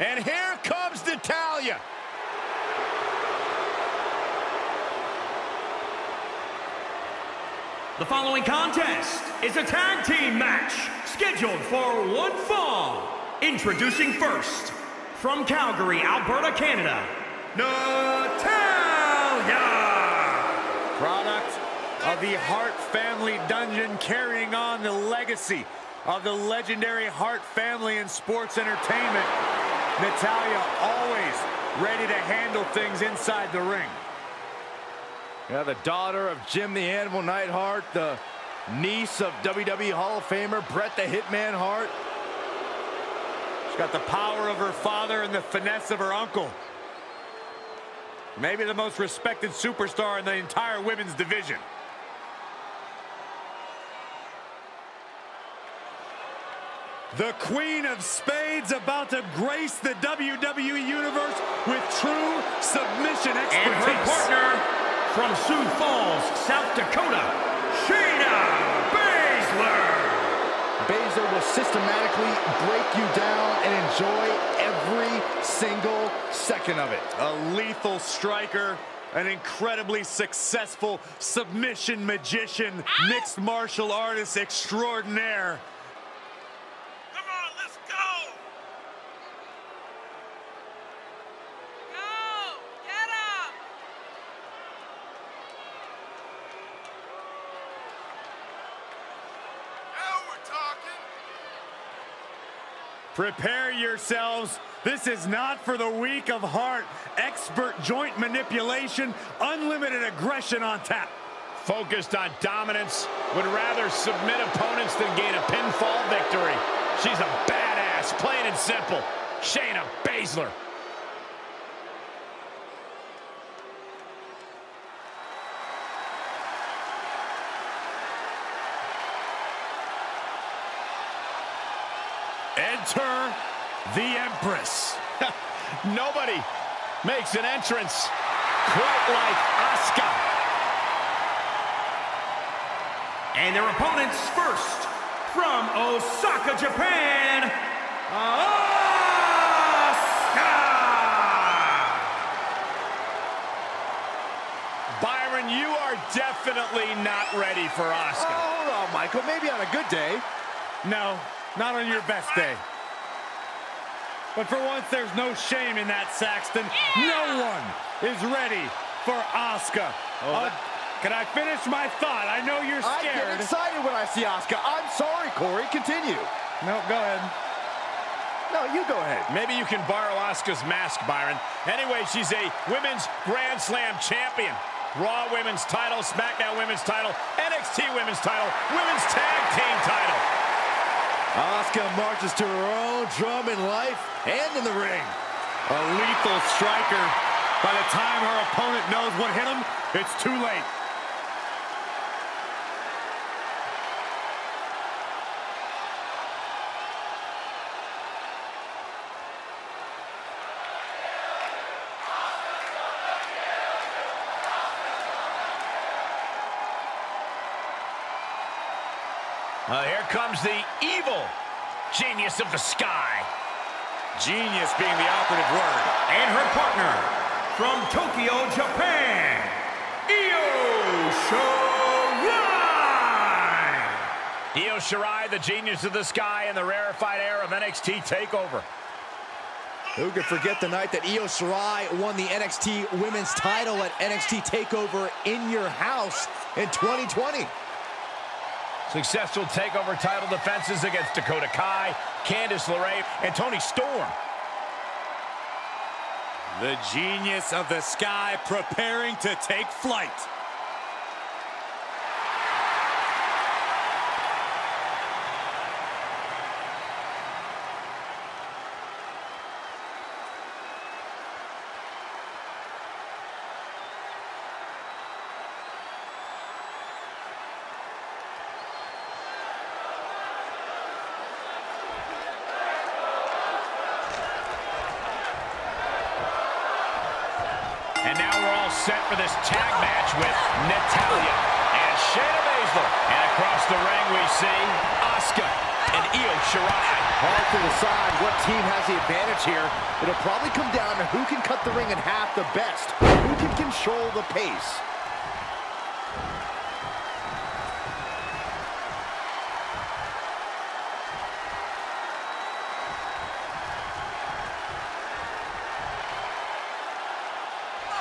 And here comes Natalya. The following contest is a tag team match scheduled for one fall. Introducing first, from Calgary, Alberta, Canada, Natalya! Product of the Hart family dungeon carrying on the legacy of the legendary Hart family in sports entertainment. Natalya always ready to handle things inside the ring. Yeah, the daughter of Jim the Animal Neidhart, the niece of WWE Hall of Famer Bret the Hitman Hart. She's got the power of her father and the finesse of her uncle. Maybe the most respected superstar in the entire women's division. The Queen of Spades about to grace the WWE Universe with true submission expertise. And her partner, from Sioux Falls, South Dakota, Shayna Baszler! Baszler will systematically break you down and enjoy every single second of it. A lethal striker, an incredibly successful submission magician, ah! mixed martial artist extraordinaire. Come on, let's go! Go! Get up! Now we're talking! Prepare yourselves. This is not for the weak of heart. Expert joint manipulation, unlimited aggression on tap. Focused on dominance, would rather submit opponents than gain a pinfall victory. She's a badass, plain and simple. Shayna Baszler. Enter the Empress. Nobody makes an entrance quite like Asuka. And their opponents first, from Osaka, Japan, Asuka! Byron, you are definitely not ready for Asuka. Oh, hold on, Michael. Maybe on a good day. No, not on your best day. But for once, there's no shame in that, Saxton. No one is ready for Asuka. Uh, can I finish my thought? I know you're scared. I get excited when I see Asuka. I'm sorry, Corey. Continue. No, go ahead. No, you go ahead. Maybe you can borrow Asuka's mask, Byron. Anyway, she's a women's Grand Slam champion. Raw women's title, SmackDown women's title, NXT women's title, women's tag team title. Asuka marches to her own drum in life and in the ring. A lethal striker. By the time her opponent knows what hit him, it's too late. Uh, here comes the evil genius of the sky. Genius being the operative word. And her partner, from Tokyo, Japan, Io Shirai! Io Shirai, the genius of the sky in the rarefied air of NXT TakeOver. Who could forget the night that Io Shirai won the NXT Women's title at NXT TakeOver in your house in 2020? Successful TakeOver title defenses against Dakota Kai, Candice LeRae, and Toni Storm. The genius of the sky preparing to take flight. And now we're all set for this tag match with Natalya and Shayna Baszler. And across the ring we see Asuka and Io Shirai. Hard to decide what team has the advantage here. It'll probably come down to who can cut the ring in half the best, who can control the pace.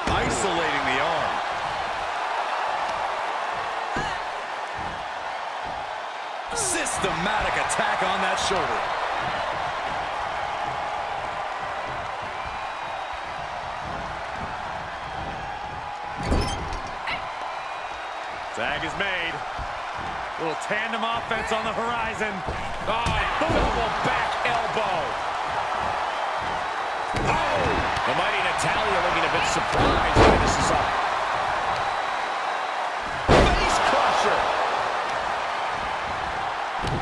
Isolating the arm. Systematic attack on that shoulder. Horizon. Oh, double back elbow. Oh! The mighty Natalya looking a bit surprised by this is up. Face crusher.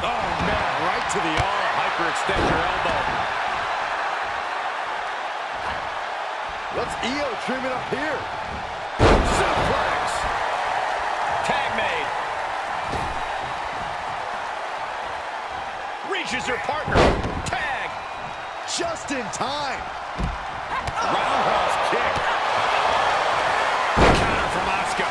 Oh, man, right to the arm. Hyperextend your elbow. What's Io dreaming up here? Reaches her partner. Tag. Just in time. Roundhouse kick. Counter from Asuka.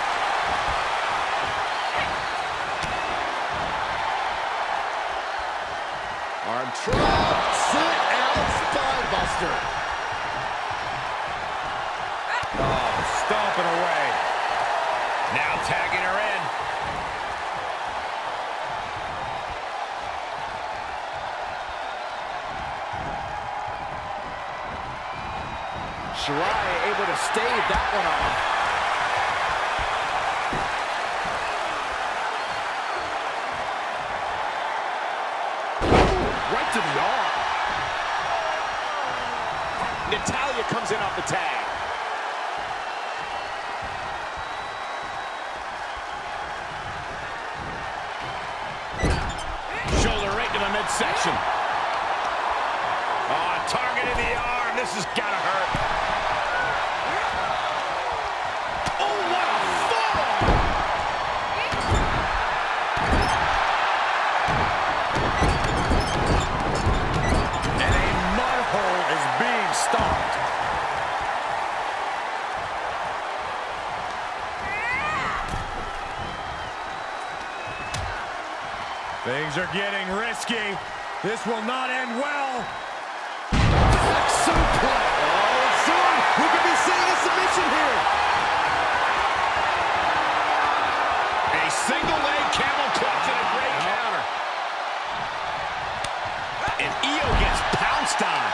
Arm trap. Sit out spine buster. Oh, stomping away. Now tagging her in. Shirai able to stave that one off. Right to the arm. Natalya comes in off the tag. Shoulder right to the midsection. Ah, oh, targeting the arm. This has got to hurt. Oh, what a forearm! And a mud hole is being stomped. Things are getting risky. This will not end well. A here. A single leg camel clutch and a great counter. And Io gets pounced on.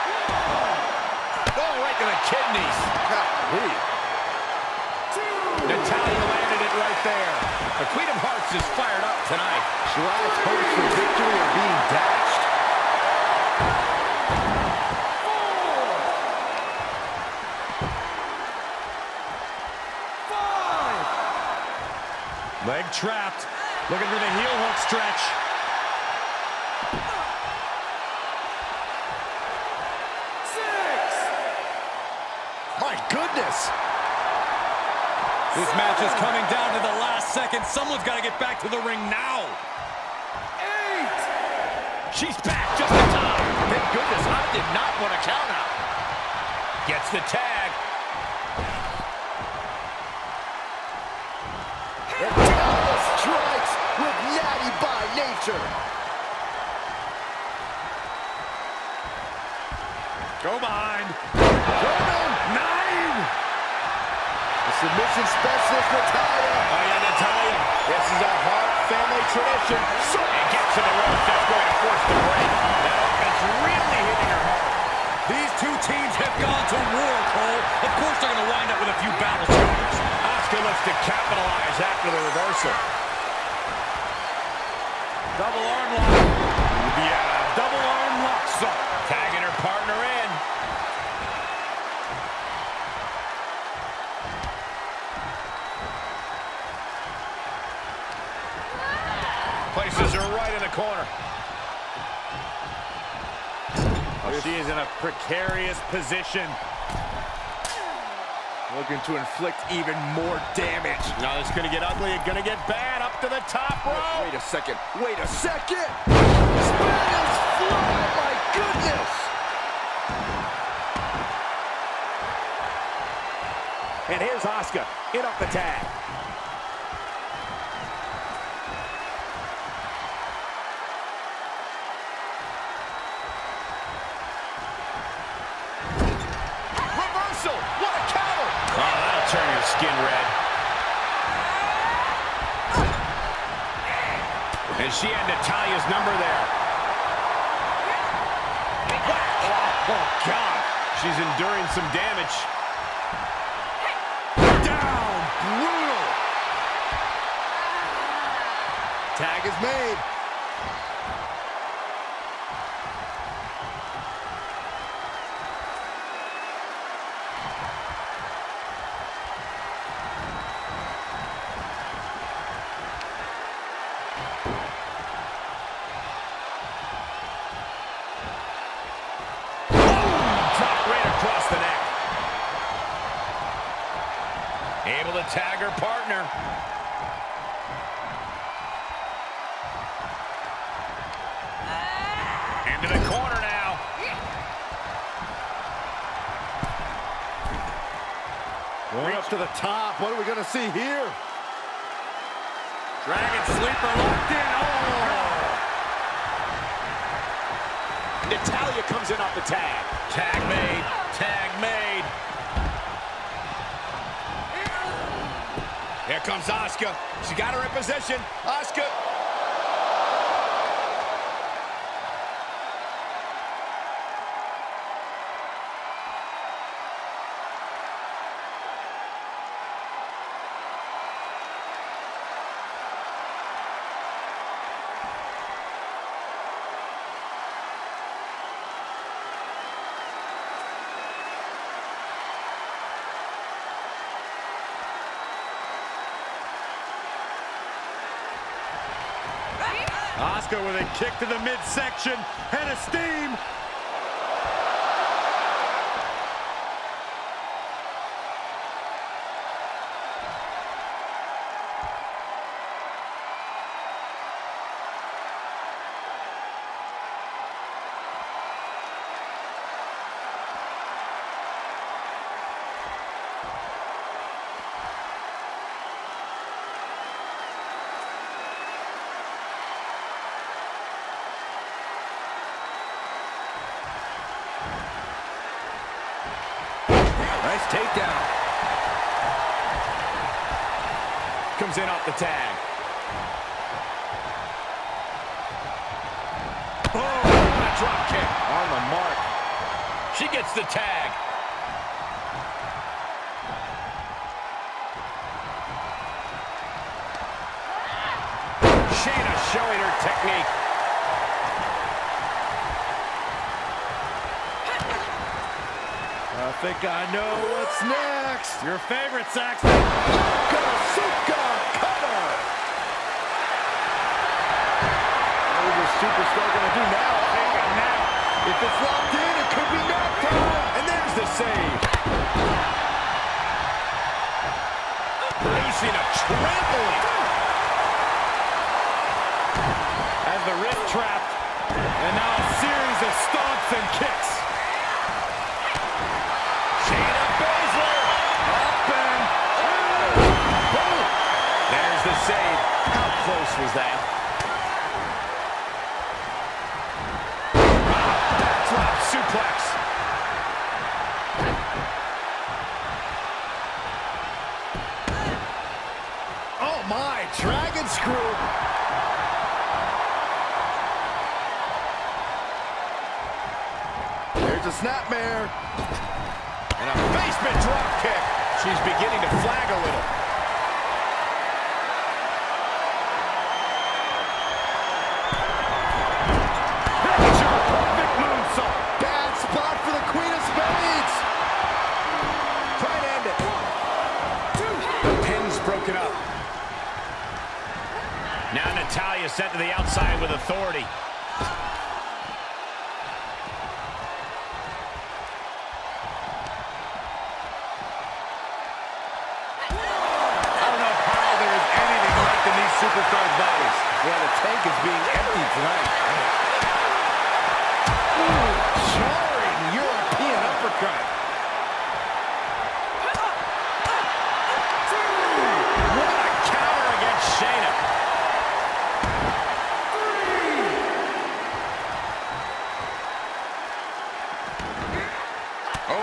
Oh, right to the kidneys. Golly. Natalya landed it right there. The Queen of Hearts is fired up tonight. Shirai's hopes for victory are being dashed. Leg trapped. Looking for the heel hook stretch. Six. My goodness. This match is coming down to the last second. Someone's got to get back to the ring now. Eight. She's back just in time. Thank goodness I did not want to count out. Gets the tag. Nature. Go behind. German. Nine. The submission specialist Natalya. Oh, yeah, Natalya. This is a Hart family tradition. And gets to the ropes. That's going to force the break. That offense really hitting her hard. These two teams have gone to war, Cole. Of course they're going to wind up with a few battle scars. Asuka looks to capitalize after the reversal. Double arm lock. Yeah, double arm lock, son. Tagging her partner in. Places her right in the corner. Oh, she is in a precarious position. Looking to inflict even more damage. Now it's going to get ugly. It's going to get bad. To the top rope. Wait a second. Wait a second. Spanish Oh, my goodness! And here's Asuka. in off the tag. Some damage. Able to tag her partner. Into the corner now. Going up to the top. What are we going to see here? Dragon Sleeper locked in. Oh! Natalya comes in off the tag. Tag made. Tag made. Here comes Asuka. She got her in position. Asuka. With a kick to the midsection. Head of steam. Comes in off the tag. Oh, a drop kick. On the mark. She gets the tag. Shayna showing her technique. I think I know what's next. Your favorite, Saxton. Superstar going to do now? Now? If it's locked in, it could be time. And there's the save. Releasing a trampling. Has the wrist trapped. And now a series of stomps and kicks. Shayna Baszler. Up and... Boom. There's the save. How close was that? Snapmare. And a basement drop kick. She's beginning to flag a little. Moonsault. Bad spot for the Queen of Spades. End. The pin's broken up. Now Natalya sent to the outside with authority.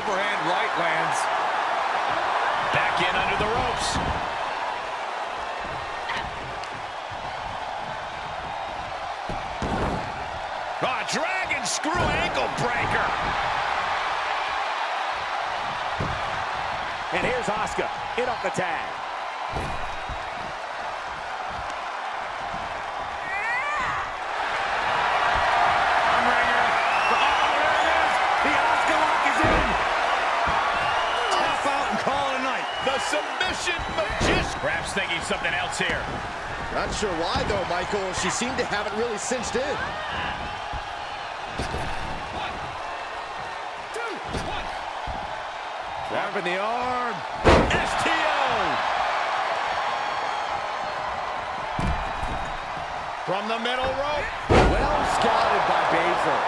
overhand right lands. Back in under the ropes. Ah, dragon screw ankle breaker. And here's Asuka. Hit up the tag. Something else here. Not sure why, though, Michael. She seemed to have it really cinched in. Wrapping the arm. STO. From the middle rope. Well scouted by Baszler.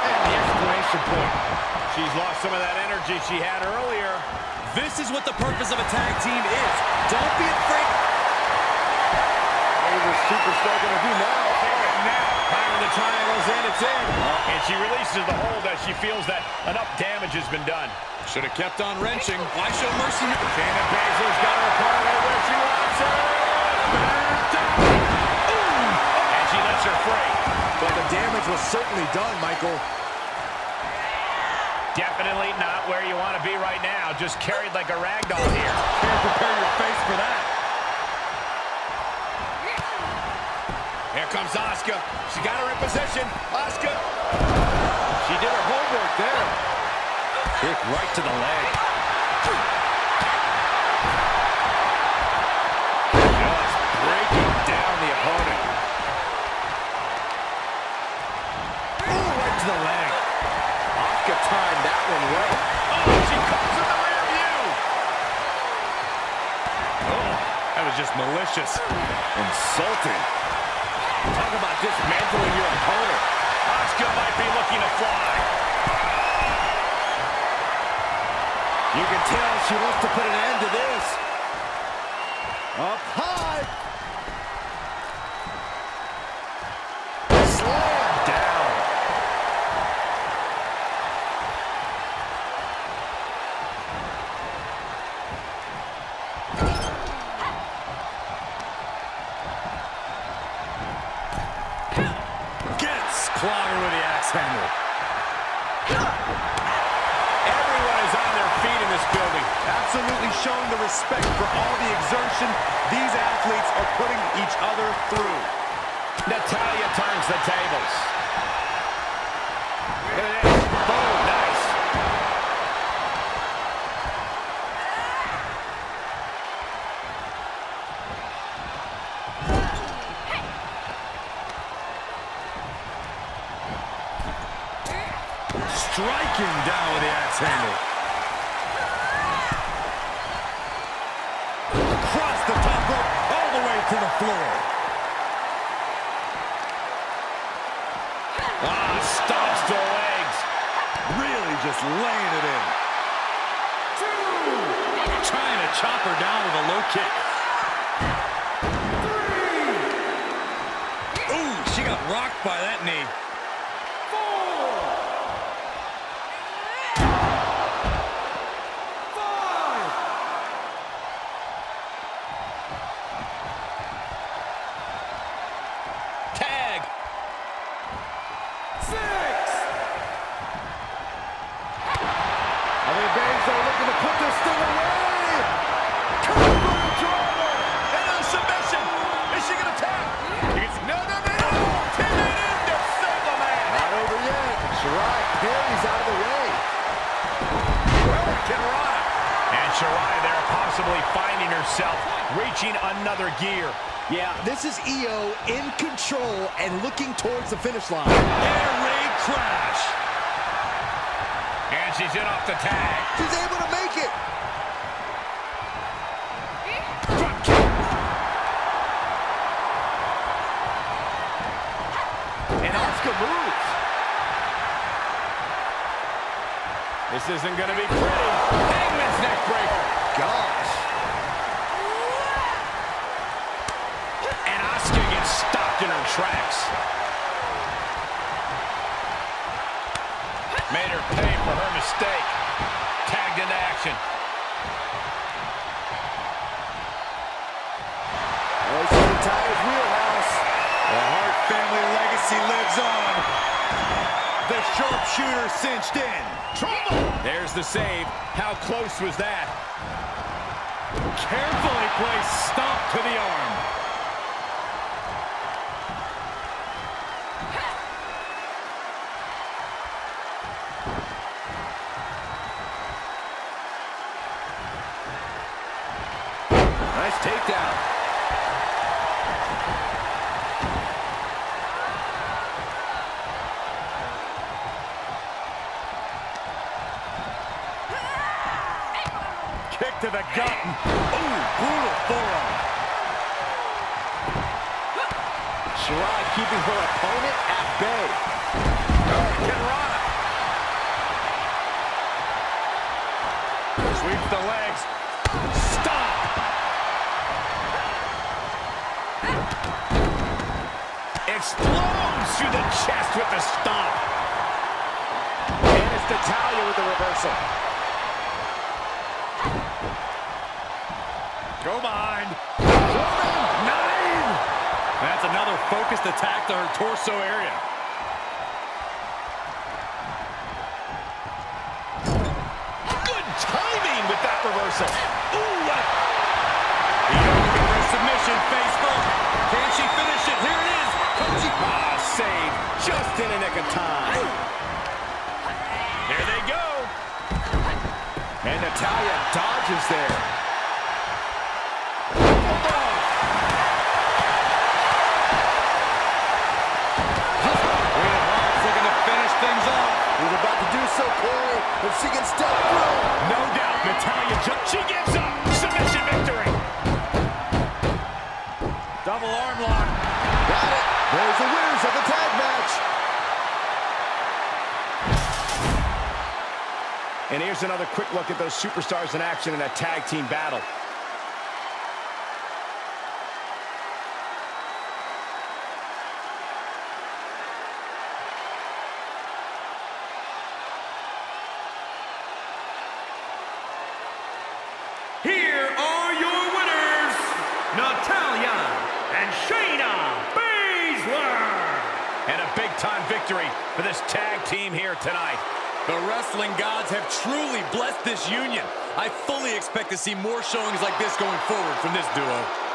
And the exclamation point. She's lost some of that energy she had earlier. This is what the purpose of a tag team is. Don't be afraid. What is this superstar going to do now? Fire the triangles in, it's in. Uh-huh. And she releases the hold as she feels that enough damage has been done. Should have kept on wrenching. Why show mercy? Shayna Baszler's got her opponent where she wants her. And she lets her free. But the damage was certainly done, Michael. Definitely not where you want to be right now. Just carried like a rag doll here. Can't prepare your face for that. Here comes Asuka. She got her in position. Asuka. She did her homework there. Kick right to the leg. That well. Oh, she comes in the rear view. Oh, that was just malicious. Insulting. Talk about dismantling your opponent. Asuka might be looking to fly. You can tell she wants to put an end to this. Up high. Showing the respect for all the exertion these athletes are putting each other through. Natalya turns the tables. Boom. Nice. Striking down with the axe handle. Floor. Ah, stomps the legs. Really just laying it in. Trying to chop her down with a low kick. Ooh, she got rocked by that knee. Shirai there possibly finding herself reaching another gear. Yeah, this is Io in control and looking towards the finish line. Air raid crash. And she's in off the tag. She's able to This isn't going to be pretty. Hangman's neck breaker. Gosh. And Asuka gets stopped in her tracks. Made her pay for her mistake. Tagged into action. She's in Tyler's wheelhouse. legacy lives on. The sharpshooter cinched in. There's the save. How close was that? Carefully placed stomp to the arm. Kick to the gut. Ooh, brutal forearm. Shirai keeping her opponent at bay. Kenrana. Sweeps the legs. Stop. Explodes through the chest with the stomp. And it's Natalya with the reversal. Go behind. Nine. That's another focused attack to her torso area. Good timing with that reversal. Ooh, what submission face first. Can she finish it? Here it is. Ah, save just in the nick of time. There they go. And Natalya dodges there. Rhea Ripley's looking to finish things off. He's about to do so. If she can step through. No doubt, Natalya jump. She gives up. Submission victory. Double arm lock. Got it. There's the winners of the tag match. And here's another quick look at those superstars in action in a tag team battle. Team here tonight. The wrestling gods have truly blessed this union. I fully expect to see more showings like this going forward from this duo.